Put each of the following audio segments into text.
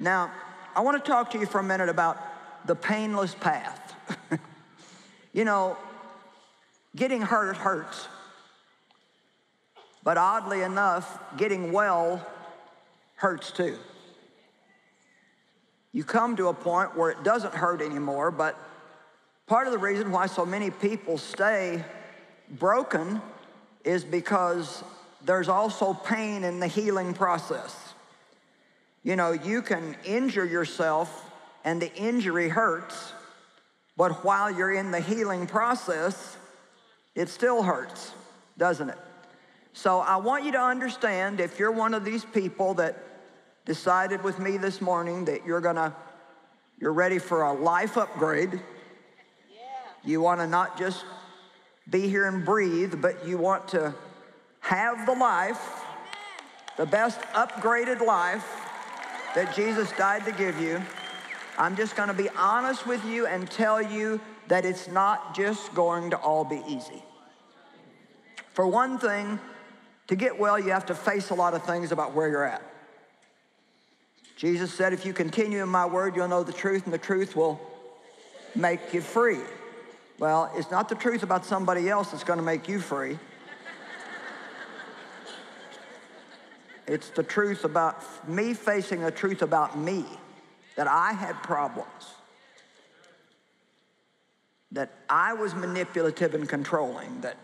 Now, I want to talk to you for a minute about the painless path. you know, getting hurt hurts. But oddly enough, getting well hurts too. You come to a point where it doesn't hurt anymore, but part of the reason why so many people stay broken is because there's also pain in the healing process. You know, you can injure yourself and the injury hurts, but while you're in the healing process, it still hurts, doesn't it? So I want you to understand if you're one of these people that decided with me this morning that you're gonna, you're ready for a life upgrade. Yeah. You wanna not just be here and breathe, but you want to have the life, the best upgraded life that Jesus died to give you. I'm just going to be honest with you and tell you that it's not just going to all be easy. For one thing, to get well, you have to face a lot of things about where you're at. Jesus said, if you continue in my word, you'll know the truth, and the truth will make you free. Well, it's not the truth about somebody else that's going to make you free. It's the truth about me facing the truth about me that I had problems, that I was manipulative and controlling, that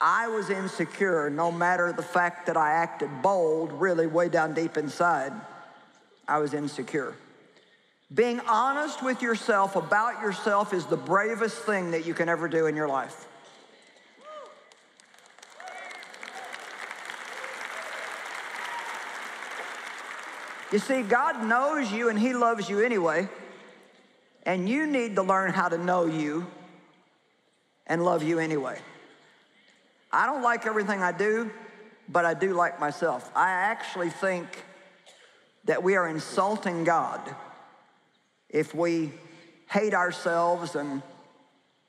I was insecure no matter the fact that I acted bold, really way down deep inside, I was insecure. Being honest with yourself about yourself is the bravest thing that you can ever do in your life. You see, God knows you and He loves you anyway, and you need to learn how to know you and love you anyway. I don't like everything I do, but I do like myself. I actually think that we are insulting God if we hate ourselves and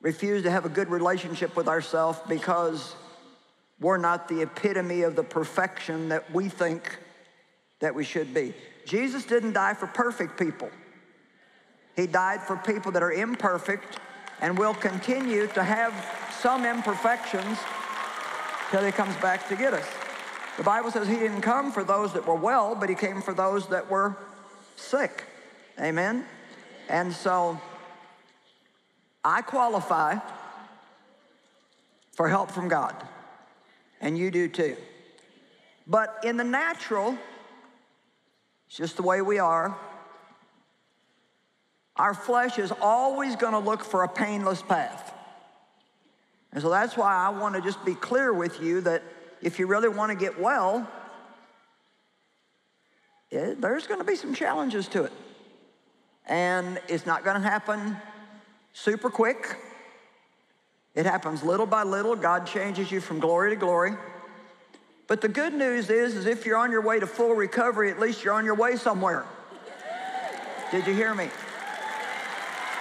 refuse to have a good relationship with ourselves because we're not the epitome of the perfection that we think that we should be. Jesus didn't die for perfect people. He died for people that are imperfect and will continue to have some imperfections till he comes back to get us. The Bible says he didn't come for those that were well, but he came for those that were sick. Amen? And so I qualify for help from God, and you do too. But in the natural, it's just the way we are. Our flesh is always going to look for a painless path. And so that's why I want to just be clear with you that if you really want to get well, it, there's going to be some challenges to it. And it's not going to happen super quick. It happens little by little. God changes you from glory to glory. But the good news is, is if you're on your way to full recovery, at least you're on your way somewhere. Did you hear me?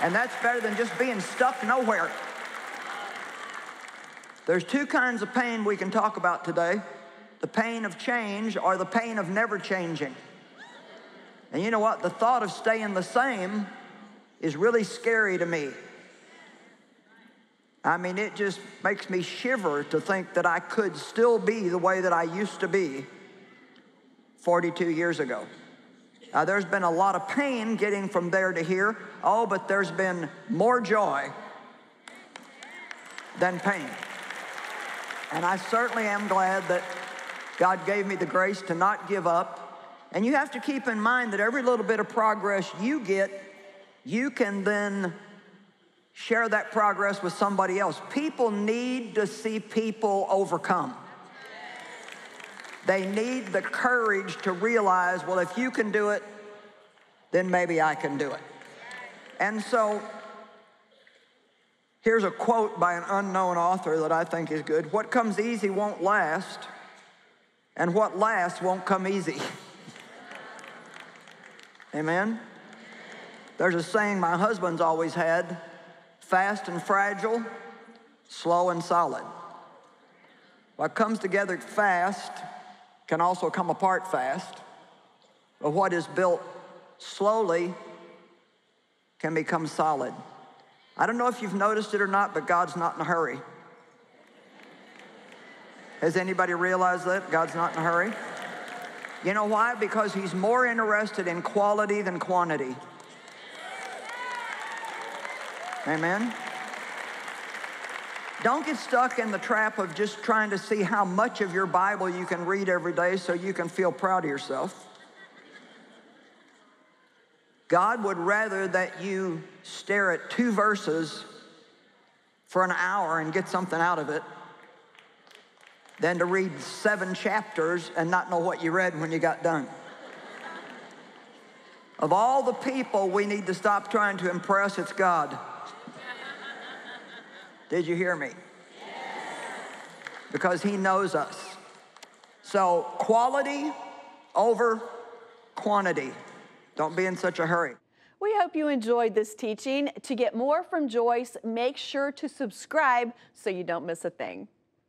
And that's better than just being stuck nowhere. There's two kinds of pain we can talk about today. The pain of change or the pain of never changing. And you know what? The thought of staying the same is really scary to me. I mean, it just makes me shiver to think that I could still be the way that I used to be 42 years ago. Uh, there's been a lot of pain getting from there to here. Oh, but there's been more joy than pain. And I certainly am glad that God gave me the grace to not give up. And you have to keep in mind that every little bit of progress you get, you can then share that progress with somebody else. People need to see people overcome. They need the courage to realize, well, if you can do it, then maybe I can do it. And so here's a quote by an unknown author that I think is good. What comes easy won't last, and what lasts won't come easy. Amen? There's a saying my husband's always had fast and fragile, slow and solid. What comes together fast can also come apart fast. But what is built slowly can become solid. I don't know if you've noticed it or not, but God's not in a hurry. Has anybody realized that? God's not in a hurry? You know why? Because He's more interested in quality than quantity. Amen? Don't get stuck in the trap of just trying to see how much of your Bible you can read every day so you can feel proud of yourself. God would rather that you stare at two verses for an hour and get something out of it than to read seven chapters and not know what you read when you got done. of all the people we need to stop trying to impress, it's God. Did you hear me? Because he knows us. So, quality over quantity. Don't be in such a hurry. We hope you enjoyed this teaching. To get more from Joyce, make sure to subscribe so you don't miss a thing.